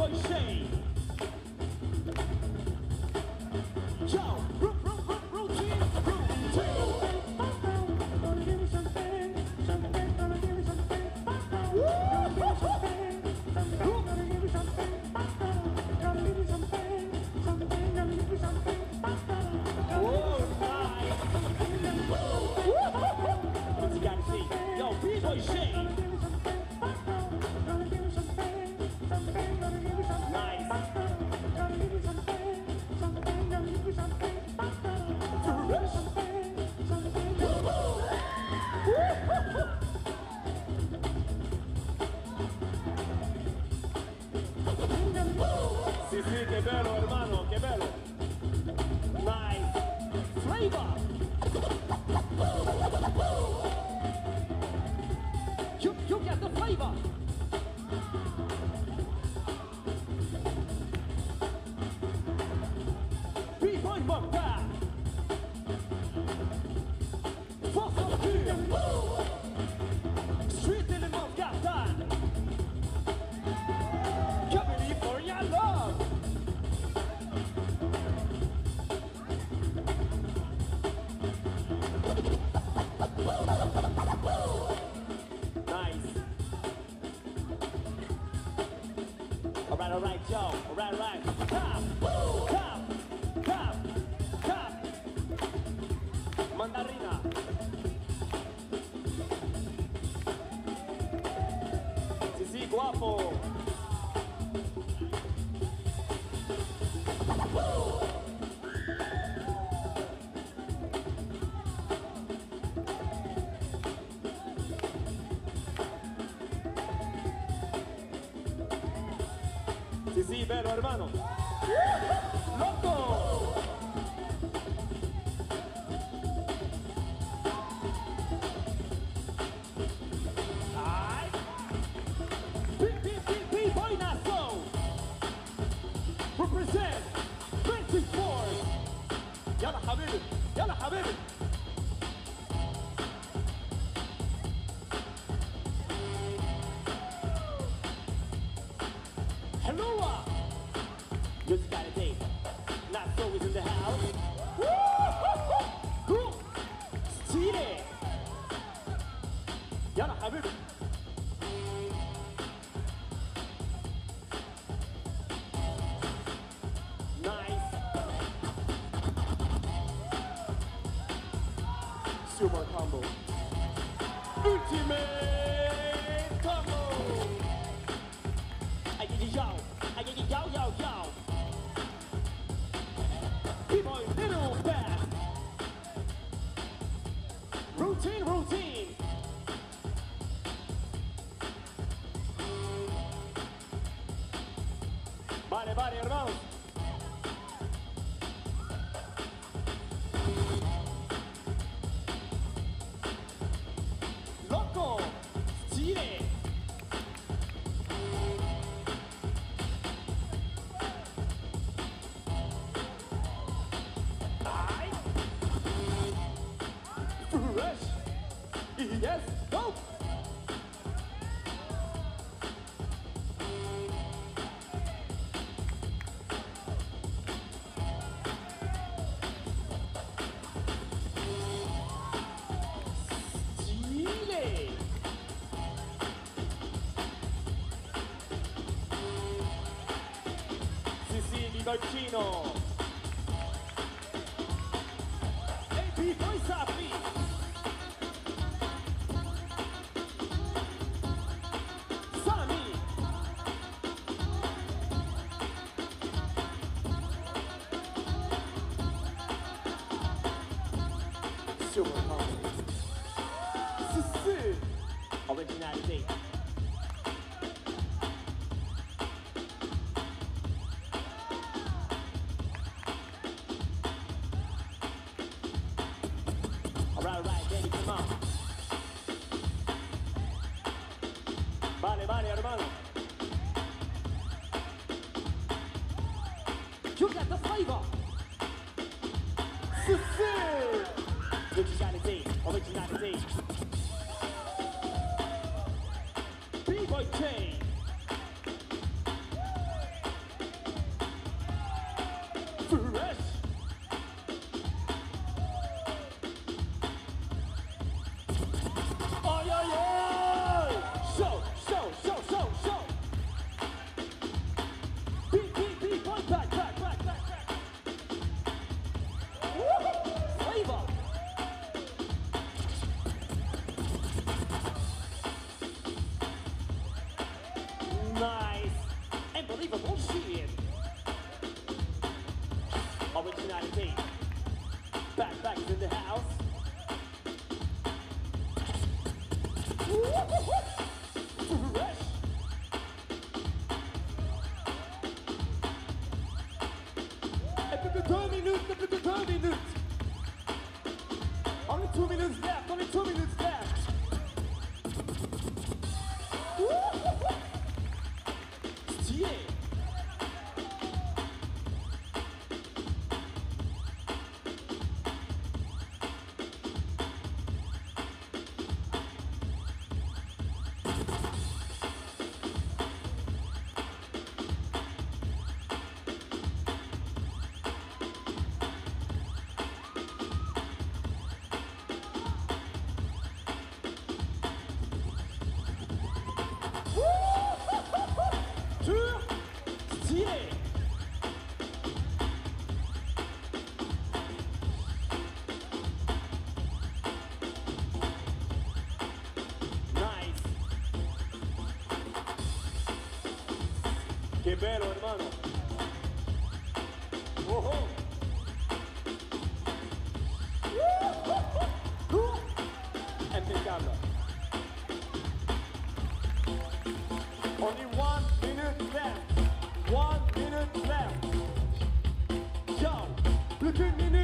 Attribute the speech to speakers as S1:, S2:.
S1: But say sí, qué bello, hermano, qué bello. Nice. Flavor. Sí, pero hermano. is in the house. Woo! Cool! Yana, I will. Vale, vale, hermanos. Invertino. Ei, B2 Zap. Silver Vale, vale, hermano. You got the flavor. Originality, originality. B-Boy King. Qué pelo, hermano. ¡Ojo! Uh-huh. Only one minute left. One minute left. Yo, look at me